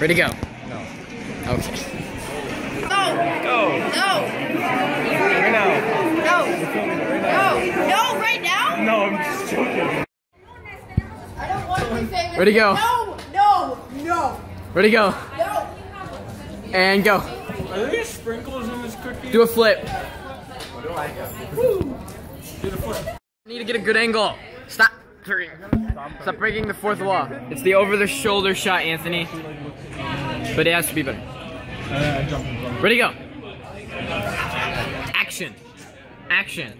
Ready, to go. No. Okay. No, Go. no, Right now. no, We're filming it right now. no, no, right now? No, I'm just joking. I don't want to be famous. Ready, go. No, no, no, Ready, to go. no. And go. Are there sprinkles in this cookie? Do a flip. Do the flip. Need to get a good angle. Stop. Stop breaking the fourth wall. It's the over the shoulder shot, Anthony. But it has to be better. Jump. Ready, go. Action. Action.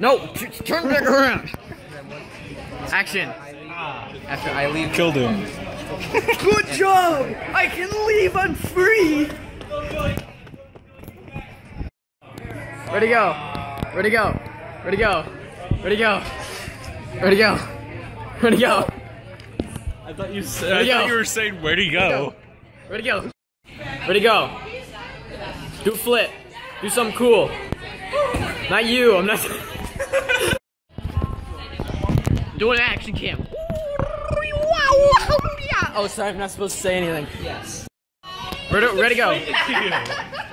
No, turn back around. Action. After I leave. Killed him. Good job! I can leave, I'm free! Ready, go. Ready, go. Ready, go. Ready, go. Ready, go. Ready, go. I thought you said. There I you thought you were saying where'd he go? Ready, go. Ready, go. Do a flip. Do something cool. Not you, I'm not. Do an action cam. Oh, sorry, I'm not supposed to say anything. Yes. Ready, ready, go.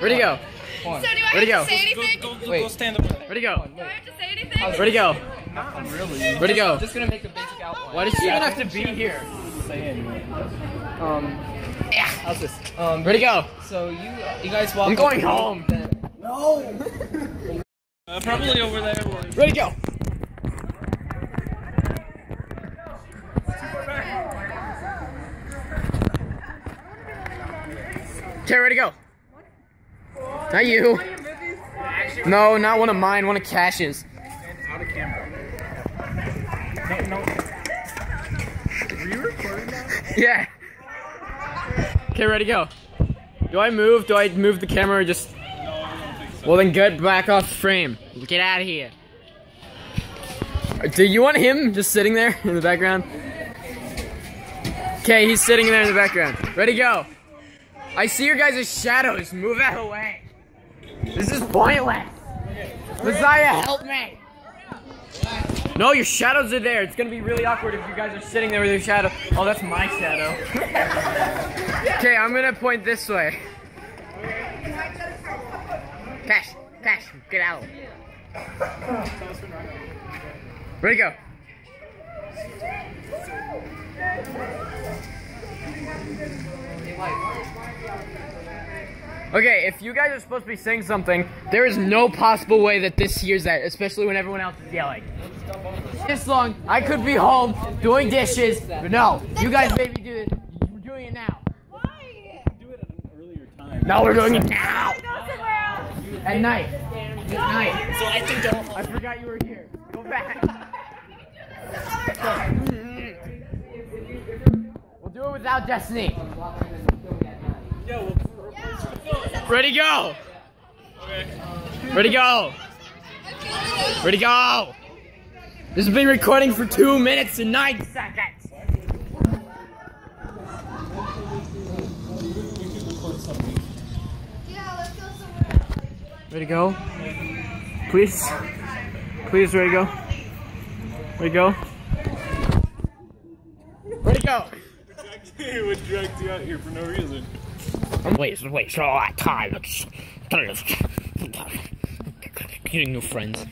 Ready, go. So do I Ready, go. have to say anything? Go, go, Wait. go stand up. Ready, go. Do I have to say anything? Ready, go. Not really. Ready, go. Just gonna make a basic outline. Why does she even have to be here? Um, Yeah. how's this? Um, Ready, go. so you you guys walk. I'm up going to- home. Uh, probably over there. Ready, go. Okay, ready, go. Not you. No, not one of mine. One of Cash's. Out of camera. No, no. Were you recording that? Yeah. Okay, ready, go. Do I move? Do I move the camera or just? Well, then get back off the frame. Get out of here. Do you want him just sitting there in the background? Okay, he's sitting there in the background. Ready, go. I see your guys' shadows. Move out of the way. This is pointless. Messiah, help me. No, your shadows are there. It's gonna be really awkward if you guys are sitting there with your shadow. Oh, that's my shadow. Okay, I'm gonna point this way. Cash, Cash, get out. Ready, go. Okay, if you guys are supposed to be saying something, there is no possible way that this hears that, especially when everyone else is yelling. This long, I could be home doing dishes, but no, you guys made me do it. We're doing it now. Why? Do it at an earlier time. No, we're doing it now. Go somewhere else. At night. At night. So I think don't. I forgot you were here. Go back. We'll do it without Destiny. Yeah, we'll replace the film. Ready, go. Ready, go. Ready, go. This has been recording for two minutes and nine seconds. Ready, go. Please. Please, ready, go. Ready, go. Ready, go. Wait, wait, so a lot of time. Getting new friends.